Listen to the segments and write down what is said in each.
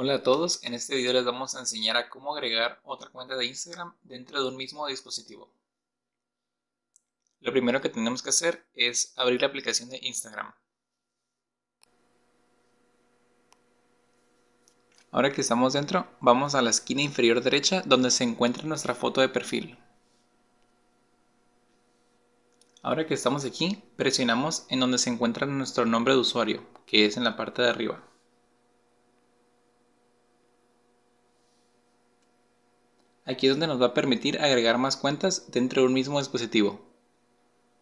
Hola a todos, en este video les vamos a enseñar a cómo agregar otra cuenta de Instagram dentro de un mismo dispositivo. Lo primero que tenemos que hacer es abrir la aplicación de Instagram. Ahora que estamos dentro, vamos a la esquina inferior derecha donde se encuentra nuestra foto de perfil. Ahora que estamos aquí, presionamos en donde se encuentra nuestro nombre de usuario, que es en la parte de arriba. Aquí es donde nos va a permitir agregar más cuentas dentro de un mismo dispositivo.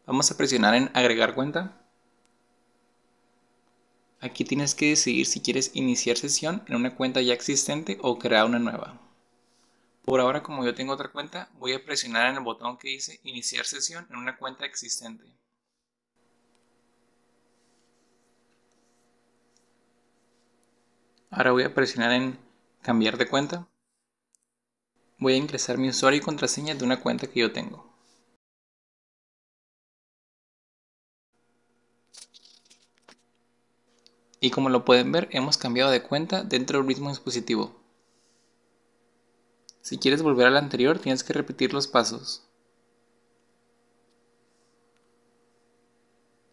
Vamos a presionar en agregar cuenta. Aquí tienes que decidir si quieres iniciar sesión en una cuenta ya existente o crear una nueva. Por ahora como yo tengo otra cuenta, voy a presionar en el botón que dice iniciar sesión en una cuenta existente. Ahora voy a presionar en cambiar de cuenta voy a ingresar mi usuario y contraseña de una cuenta que yo tengo. Y como lo pueden ver, hemos cambiado de cuenta dentro del mismo dispositivo. Si quieres volver al anterior, tienes que repetir los pasos.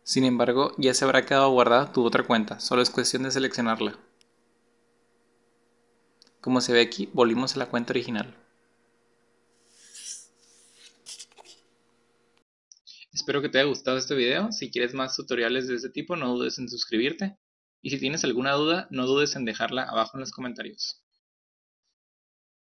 Sin embargo, ya se habrá quedado guardada tu otra cuenta, solo es cuestión de seleccionarla. Como se ve aquí, volvimos a la cuenta original. Espero que te haya gustado este video. Si quieres más tutoriales de este tipo, no dudes en suscribirte. Y si tienes alguna duda, no dudes en dejarla abajo en los comentarios.